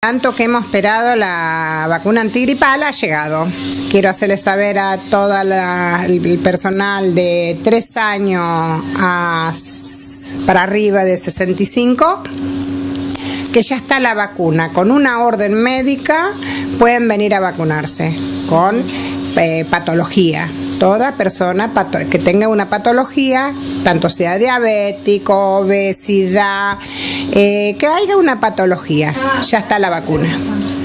Tanto que hemos esperado la vacuna antigripal ha llegado. Quiero hacerles saber a todo el personal de 3 años para arriba de 65 que ya está la vacuna. Con una orden médica pueden venir a vacunarse con eh, patología. Toda persona que tenga una patología, tanto sea diabético, obesidad, eh, que haya una patología, ya está la vacuna.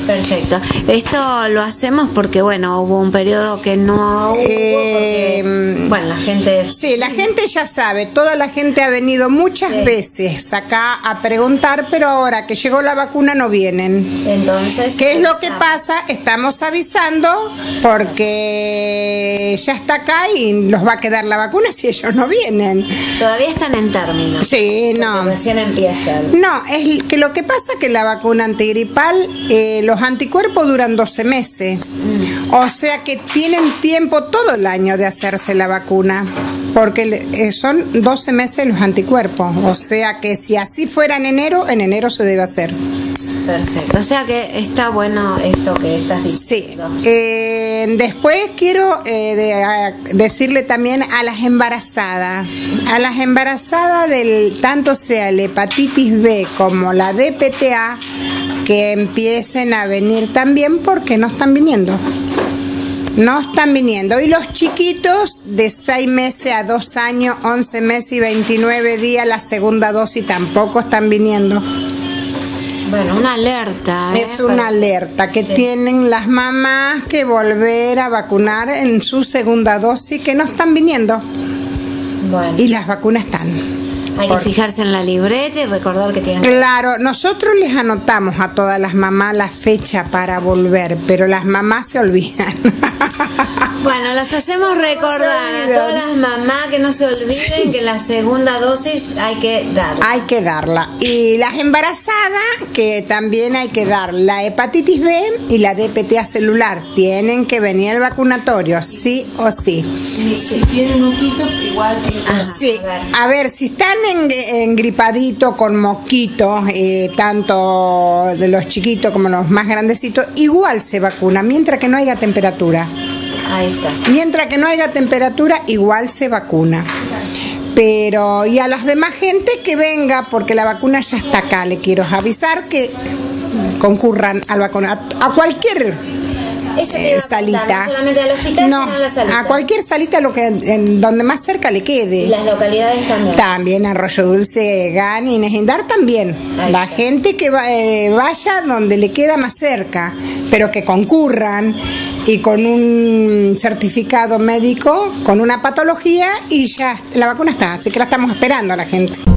Perfecto. Esto lo hacemos porque, bueno, hubo un periodo que no hubo. Em, bueno, la gente. Sí, la gente ya sabe. Toda la gente ha venido muchas veces acá a preguntar, pero ahora que llegó la vacuna no vienen. Entonces. ¿Qué es lo que pasa? Estamos avisando porque ya está acá y los va a quedar la vacuna si ellos no vienen. Todavía están en términos. Sí, no. Recién empiezan. No, es que lo que pasa que la vacuna antigripal. Eh, los anticuerpos duran 12 meses. O sea que tienen tiempo todo el año de hacerse la vacuna, porque eh, son 12 meses los anticuerpos. O sea que si así fuera en enero, en enero se debe hacer. Perfecto. O sea que está bueno esto que estás diciendo. Sí. Eh, después quiero eh, decirle también a las embarazadas, a las embarazadas del tanto sea la hepatitis B como la DPTA, que empiecen a venir también porque no están viniendo. No están viniendo. Y los chiquitos de 6 meses a 2 años, 11 meses y 29 días, la segunda dosis tampoco están viniendo. Bueno, una alerta. ¿eh? Es una alerta que tienen las mamás que volver a vacunar en su segunda dosis que no están viniendo. Bueno. Y las vacunas están. Hay que fijarse en la libreta y recordar que tienen. Claro, nosotros les anotamos a todas las mamás la fecha para volver, pero las mamás se olvidan. Bueno, las hacemos recordar a todas las mamás que no se olviden que la segunda dosis hay que darla. Hay que darla. Y las embarazadas, que también hay que dar la hepatitis B y la DPTA celular. Tienen que venir al vacunatorio, sí o sí. Si tienen moquito, igual. sí, a ver, si están en, gripadito con moquitos, eh, tanto de los chiquitos como los más grandecitos, igual se vacuna, mientras que no haya temperatura. Ahí está. Mientras que no haya temperatura, igual se vacuna. Pero, y a las demás gente que venga, porque la vacuna ya está acá, le quiero avisar que concurran al vacuna, a cualquier eh, salita. No solamente al hospital, sino a la salita. A cualquier salita lo que en donde más cerca le quede. Y las localidades también. También Arroyo Dulce, Gani, Nejindar también. la gente que eh, vaya donde le queda más cerca, pero que concurran y con un certificado médico, con una patología y ya la vacuna está, así que la estamos esperando a la gente.